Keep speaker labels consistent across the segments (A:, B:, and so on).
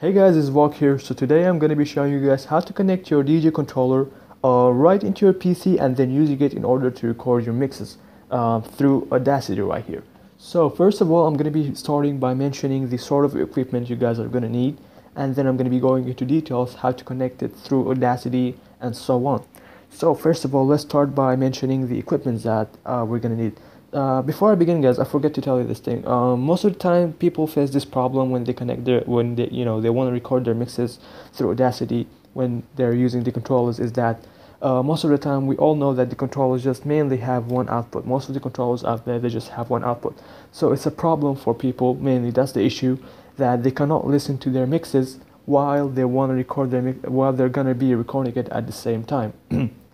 A: Hey guys, it's Vok here. So today I'm going to be showing you guys how to connect your DJ controller uh, right into your PC and then using it in order to record your mixes uh, through Audacity right here. So first of all, I'm going to be starting by mentioning the sort of equipment you guys are going to need and then I'm going to be going into details how to connect it through Audacity and so on. So first of all, let's start by mentioning the equipment that uh, we're going to need. Uh, before I begin, guys, I forget to tell you this thing. Um, most of the time, people face this problem when they connect their when they you know they want to record their mixes through Audacity when they're using the controllers. Is that uh, most of the time we all know that the controllers just mainly have one output. Most of the controllers out there they just have one output. So it's a problem for people mainly. That's the issue that they cannot listen to their mixes while they want to record their while they're gonna be recording it at the same time.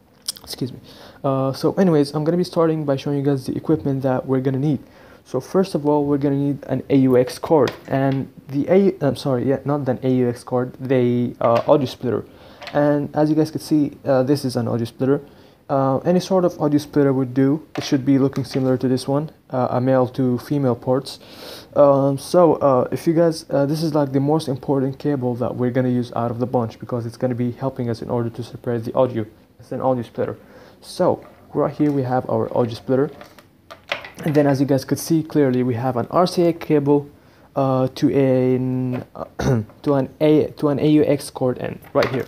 A: excuse me. Uh, so anyways i'm gonna be starting by showing you guys the equipment that we're gonna need. So first of all we're gonna need an aux cord and the a i'm sorry yeah not an aux cord the uh, audio splitter. And as you guys can see uh, this is an audio splitter. Uh, any sort of audio splitter would do. It should be looking similar to this one uh, a male to female ports um, so uh, if you guys this is like the most important cable that we're gonna use out of the bunch because it's gonna be helping us in order to separate the audio it's an audio splitter. So right here we have our audio splitter. And then as you guys could see clearly we have an RCA cable uh, to an to an a to an AUX cord end right here.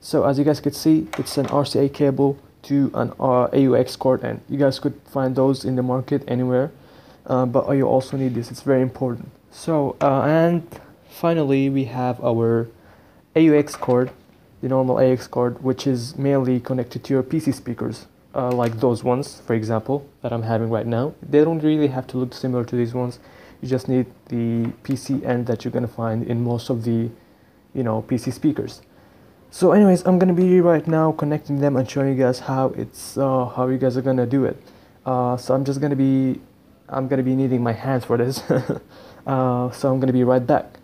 A: So as you guys could see it's an RCA cable to an uh, AUX cord end. You guys could find those in the market anywhere uh, but you also need this. It's very important. So uh, and finally we have our AUX cord the normal AX cord, which is mainly connected to your PC speakers, uh, like those ones, for example, that I'm having right now. They don't really have to look similar to these ones. You just need the PC end that you're gonna find in most of the, you know, PC speakers. So, anyways, I'm gonna be right now connecting them and showing you guys how it's uh, how you guys are gonna do it. Uh, so I'm just gonna be I'm gonna be needing my hands for this. Uh, so I'm gonna be right back.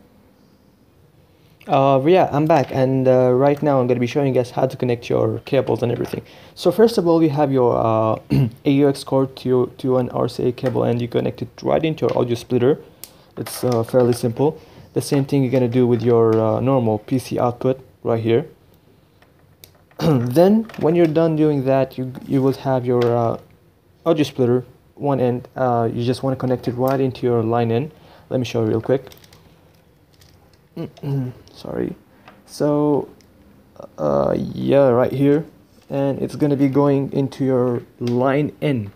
A: Uh, yeah, I'm back and uh, right now I'm going to be showing you guys how to connect your cables and everything. So first of all, you have your uh, AUX cord to, to an RCA cable and you connect it right into your audio splitter. It's uh, fairly simple. The same thing you're going to do with your uh, normal PC output right here. then when you're done doing that, you, you will have your uh, audio splitter one end. you just want to connect it right into your line in. Let me show you real quick. Sorry. So uh, yeah right here. And it's gonna be going into your line in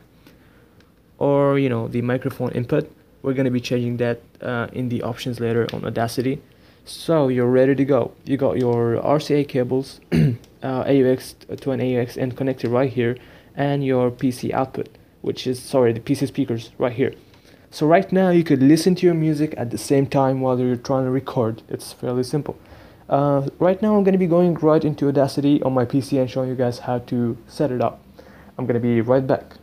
A: or you know the microphone input. We're gonna be changing that uh, in the options later on Audacity. So you're ready to go. You got your RCA cables uh, AUX to an AUX and connected right here and your PC output which is sorry the PC speakers right here so right now you could listen to your music at the same time while you're trying to record. It's fairly simple. Uh, right now I'm going to be going right into Audacity on my PC and showing you guys how to set it up. I'm going to be right back.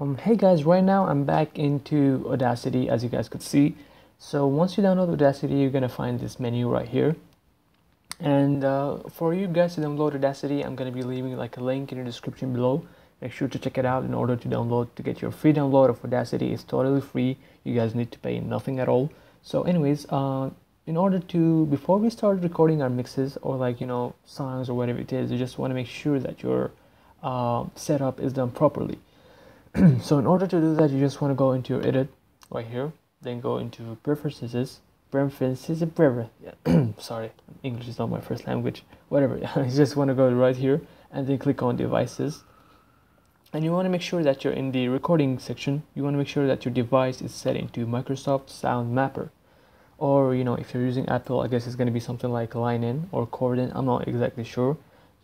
A: Um, hey guys, right now I'm back into Audacity as you guys could see. So once you download Audacity, you're going to find this menu right here. And uh, for you guys to download Audacity, I'm going to be leaving like a link in the description below make sure to check it out in order to download to get your free download of audacity. It's totally free. You guys need to pay nothing at all. So anyways uh, in order to before we start recording our mixes or like you know songs or whatever it is you just want to make sure that your uh, setup is done properly. So in order to do that you just want to go into your edit right here then go into preferences preferences yeah. sorry english is not my first language. Whatever you just want to go right here and then click on devices and you want to make sure that you're in the recording section. You want to make sure that your device is set into Microsoft Sound Mapper. Or you know if you're using Apple I guess it's going to be something like Line-In or Cordon I'm not exactly sure.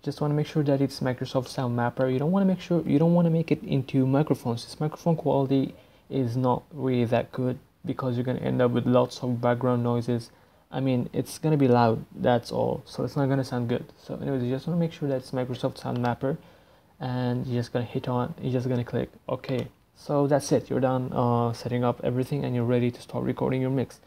A: Just want to make sure that it's Microsoft Sound Mapper. You don't want to make sure you don't want to make it into microphones. This microphone quality is not really that good because you're going to end up with lots of background noises. I mean it's going to be loud that's all. So it's not going to sound good. So anyways you just want to make sure that it's Microsoft Sound Mapper and you're just gonna hit on you're just gonna click ok. So that's it. You're done uh, setting up everything and you're ready to start recording your mix.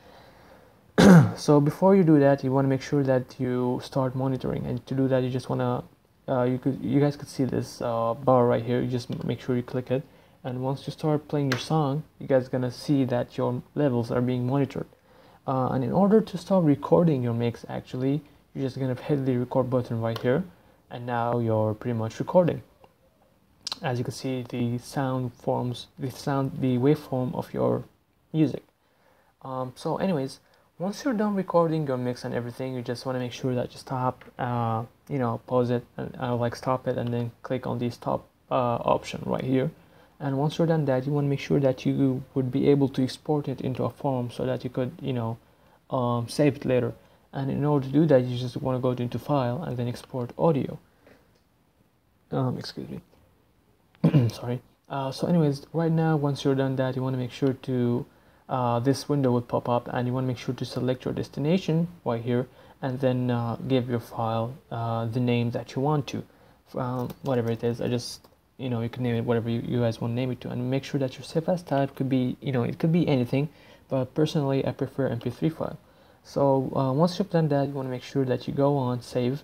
A: So before you do that you want to make sure that you start monitoring. And to do that you just want to uh, you could you guys could see this uh, bar right here. You just make sure you click it. And once you start playing your song you guys gonna see that your levels are being monitored. Uh, and in order to start recording your mix actually you're just gonna hit the record button right here. And now you're pretty much recording as you can see the sound forms the sound the waveform of your music. Um, so anyways once you're done recording your mix and everything you just want to make sure that you stop uh, you know pause it and uh, like stop it and then click on the stop uh, option right here. And once you're done that you want to make sure that you would be able to export it into a form so that you could you know um, save it later. And in order to do that you just want to go into file and then export audio. Um, excuse me sorry. Uh, so anyways right now once you're done that you want to make sure to uh, this window will pop up and you want to make sure to select your destination right here and then uh, give your file uh, the name that you want to. Um, whatever it is I just you know you can name it whatever you, you guys want to name it to and make sure that your save as type could be you know it could be anything but personally I prefer mp3 file. So uh, once you've done that you want to make sure that you go on save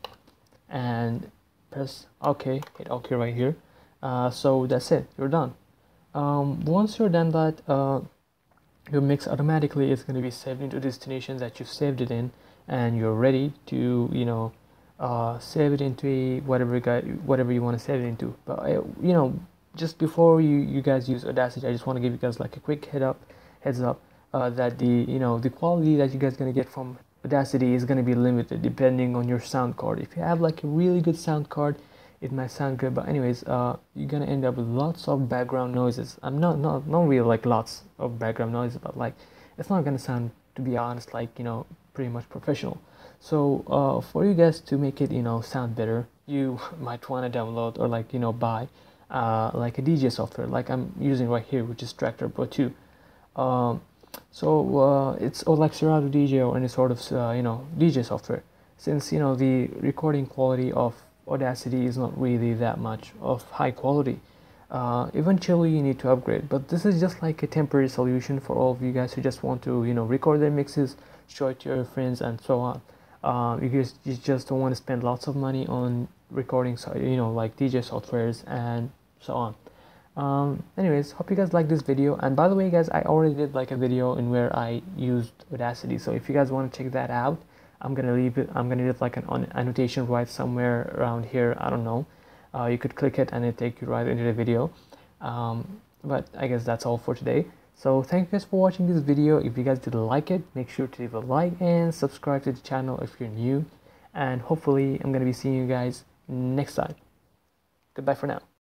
A: and press ok hit ok right here uh, so that's it. You're done. Um, once you're done that uh, your mix automatically is going to be saved into destination that you've saved it in and you're ready to you know uh, save it into a whatever guy whatever you want to save it into. But I, you know just before you you guys use audacity i just want to give you guys like a quick head up heads up uh, that the you know the quality that you guys gonna get from audacity is gonna be limited depending on your sound card. If you have like a really good sound card it might sound good but anyways uh, you're gonna end up with lots of background noises. I'm not not not really like lots of background noises but like it's not gonna sound to be honest like you know pretty much professional. So uh, for you guys to make it you know sound better you might want to download or like you know buy uh, like a dj software like i'm using right here which is Traktor Pro 2 um, so uh, it's or like Serato DJ or any sort of uh, you know DJ software. Since you know the recording quality of Audacity is not really that much of high quality. Uh, eventually you need to upgrade but this is just like a temporary solution for all of you guys who just want to you know record their mixes show it to your friends and so on uh, you just you just don't want to spend lots of money on recording so you know like DJ softwares and so on um, anyways hope you guys like this video and by the way guys I already did like a video in where I used Audacity so if you guys want to check that out I'm gonna leave it I'm gonna leave like an annotation right somewhere around here I don't know. Uh, you could click it and it take you right into the video. Um, but I guess that's all for today. So thank you guys for watching this video. If you guys did like it make sure to leave a like and subscribe to the channel if you're new. And hopefully I'm gonna be seeing you guys next time. Goodbye for now